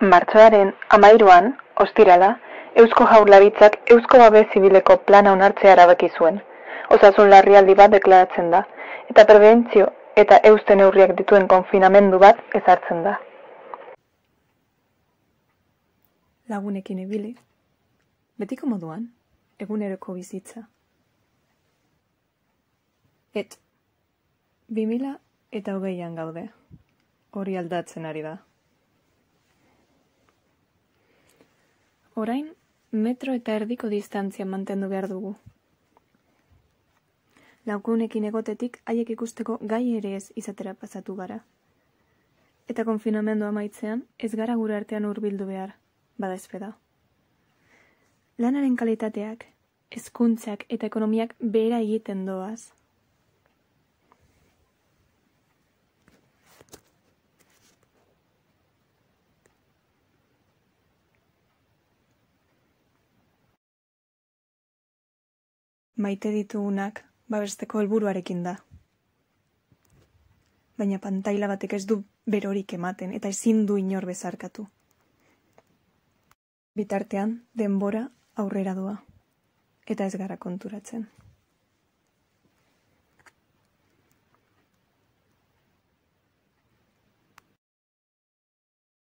Martxoaren amairuan, ostirala, Eusko Jaurlaritzak Eusko Babes Zibileko plana onartzea erabaki zuen. Osasun larrialdi bat deklaratzen da, eta prebentzio eta euste neurriak dituen konfinamendu bat ezartzen da. Lagunekin ibili, betiko moduan, eguneroko bizitza. Et, 2000 eta hogeian gaude, hori aldatzen ari da. Orain, metro eta erdiko distantzia mantendu behar dugu. Lagunekin egotetik haiek ikusteko gai ere ez izatera pasatu gara. Eta konfinamendu amaitzean ez gara gure artean hurbildu behar, bada ezpeda. Lanaren kalitateak, hezkuntzak eta ekonomiak behera egiten doaz. Maite ditugunak babesteko helburuarekin da. Baina pantaila batek ez du berorik ematen eta ezin du inor bezarkatu. Bitartean, denbora aurrera doa. Eta ez gara konturatzen.